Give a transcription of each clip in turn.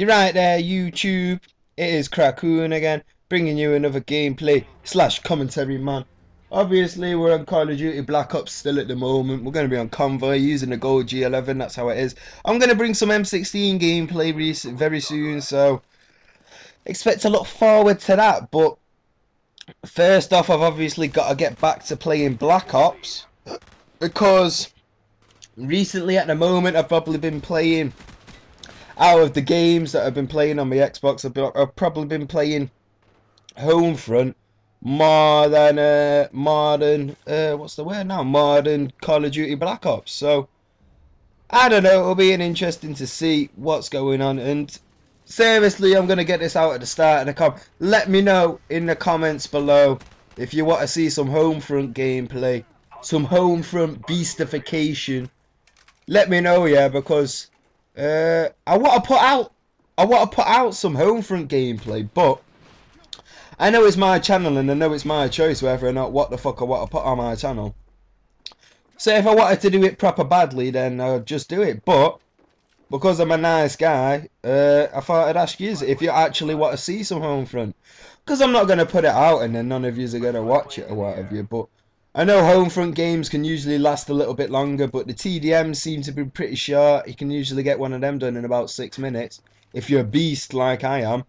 You're right there, YouTube. It is Crackoon again, bringing you another gameplay slash commentary, man. Obviously, we're on Call of Duty Black Ops still at the moment. We're going to be on Convoy using the Gold G11. That's how it is. I'm going to bring some M16 gameplay very soon, so expect to look forward to that. But first off, I've obviously got to get back to playing Black Ops because recently, at the moment, I've probably been playing out of the games that I've been playing on my Xbox. I've, been, I've probably been playing Homefront more than uh, modern uh, what's the word now? Modern Call of Duty Black Ops. So I don't know it'll be an interesting to see what's going on. And seriously I'm gonna get this out at the start of the com let me know in the comments below if you want to see some Homefront gameplay some Homefront beastification. Let me know yeah because uh, I want to put out I want to put out some Homefront gameplay but I know it's my channel and I know it's my choice whether or not what the fuck I want to put on my channel. So if I wanted to do it proper badly, then I'd just do it. But because I'm a nice guy, uh, I thought I'd ask you if you actually want to see some Homefront. Because I'm not going to put it out and then none of you are going to watch it or whatever. But I know Homefront games can usually last a little bit longer, but the TDMs seem to be pretty short. You can usually get one of them done in about six minutes if you're a beast like I am.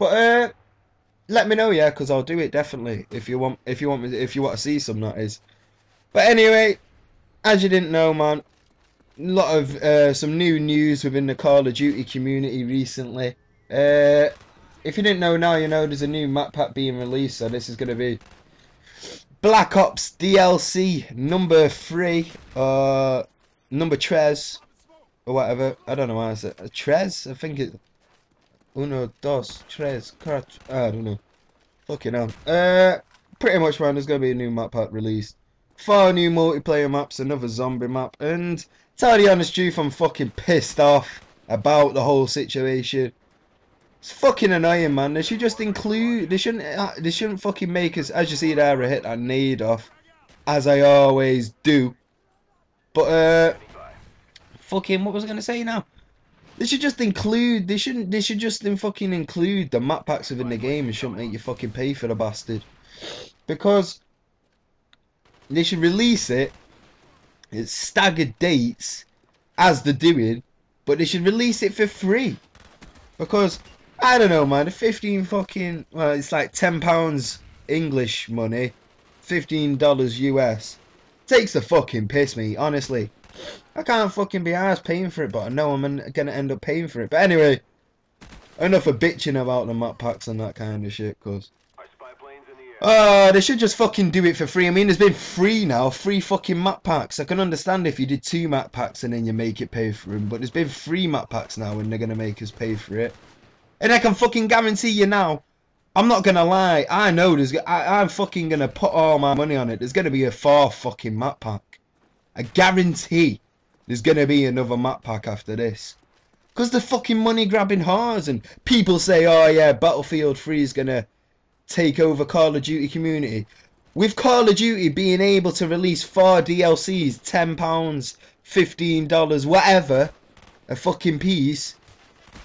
But uh, let me know, yeah, because I'll do it definitely if you want. If you want me, if you want to see some, that is. But anyway, as you didn't know, man, a lot of uh, some new news within the Call of Duty community recently. Uh, if you didn't know now, you know there's a new map pack being released, so this is going to be Black Ops DLC number three, uh, number tres, or whatever. I don't know why I said Trez. I think it uno, dos, tres, cuatro. I don't know. Fucking hell. Uh, pretty much, man, there's to be a new map pack released. Four new multiplayer maps, another zombie map, and tell the honest truth, I'm fucking pissed off about the whole situation. It's fucking annoying, man. They should just include. They shouldn't. Uh, they shouldn't fucking make us. As you see there, I hit that nade off, as I always do. But uh, fucking, what was I gonna say now? They should just include. They shouldn't. They should just then fucking include the map packs within the game and shouldn't make you fucking pay for the bastard. Because they should release it. It's staggered dates, as they're doing, but they should release it for free. Because I don't know, man. Fifteen fucking well, it's like ten pounds English money, fifteen dollars US. Takes the fucking piss, me honestly. I can't fucking be asked paying for it, but I know I'm gonna end up paying for it. But anyway, enough of bitching about the map packs and that kind of shit, cause. Uh, they should just fucking do it for free. I mean, there's been free now, free fucking map packs. I can understand if you did two map packs and then you make it pay for them, but there's been free map packs now and they're gonna make us pay for it. And I can fucking guarantee you now, I'm not gonna lie, I know there's, I, I'm fucking gonna put all my money on it. There's gonna be a four fucking map pack. I guarantee there's gonna be another map pack after this. Because the fucking money grabbing whores and people say, oh yeah, Battlefield 3 is gonna take over Call of Duty community. With Call of Duty being able to release four DLCs, £10, $15, whatever, a fucking piece,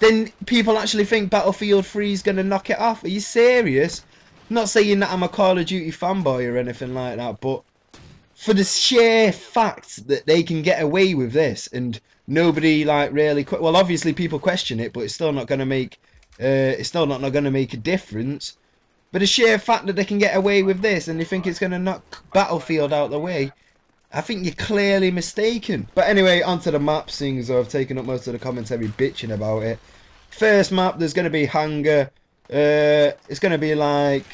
then people actually think Battlefield 3 is going to knock it off. Are you serious? I'm not saying that I'm a Call of Duty fanboy or anything like that, but for the sheer fact that they can get away with this and nobody like really well obviously people question it but it's still not going to make uh, it's still not, not going to make a difference but the sheer fact that they can get away with this and they think it's going to knock battlefield out the way I think you're clearly mistaken but anyway onto the map seeing as I've taken up most of the commentary bitching about it first map there's going to be hangar uh, it's going to be like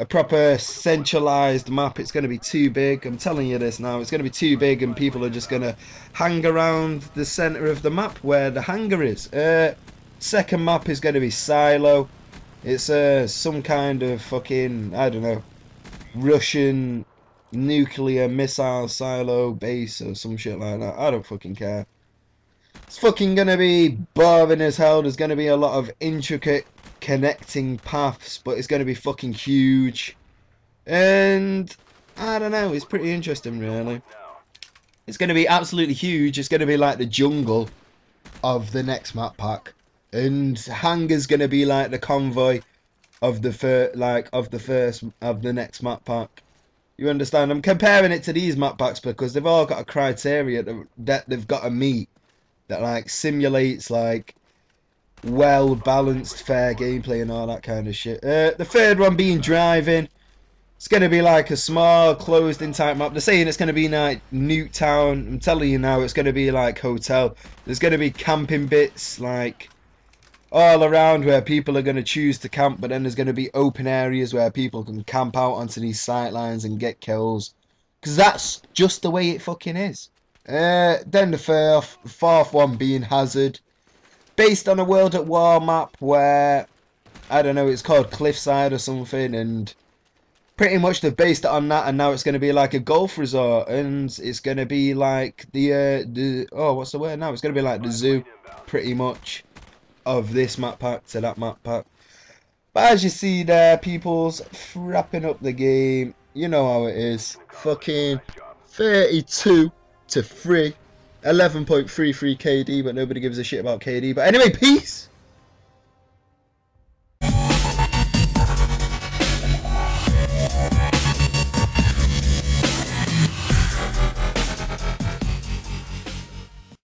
a proper centralized map. It's going to be too big. I'm telling you this now. It's going to be too big and people are just going to hang around the center of the map where the hangar is. Uh, second map is going to be Silo. It's uh, some kind of fucking, I don't know, Russian nuclear missile silo base or some shit like that. I don't fucking care. It's fucking gonna be boring as hell. There's gonna be a lot of intricate connecting paths, but it's to be fucking huge. And I don't know, it's pretty interesting, really. It's to be absolutely huge. It's to be like the jungle of the next map pack. and Hangar's gonna be like the convoy of the fir- like of the first of the next map pack. You understand? I'm comparing it to these map packs because they've all got a criteria that, they've got to meet that like simulates like well balanced, fair gameplay and all that kind of shit. Uh, the third one being Drive-In. It's going to be like a small, closed in type map. They're saying it's going to be like Nuketown. I'm telling you now, it's going to be like hotel. There's going to be camping bits like all around where people are going to choose to camp, but then there's going to be open areas where people can camp out onto these sight lines and get kills. Because that's just the way it fucking is. Uh, then the fourth, fourth one being Hazard. Based on a World at War map where, I don't know, it's called Cliffside or something, and pretty much they've based it on that, and now it's going to be like a golf resort, and it's going to be like the, uh, the, oh, what's the word now? It's going to be like the zoo, pretty much, of this map pack to that map pack. But as you see there, people's wrapping up the game. You know how it is. Fucking 32 to 3. 11.33 KD, but nobody gives a shit about KD. But anyway, peace!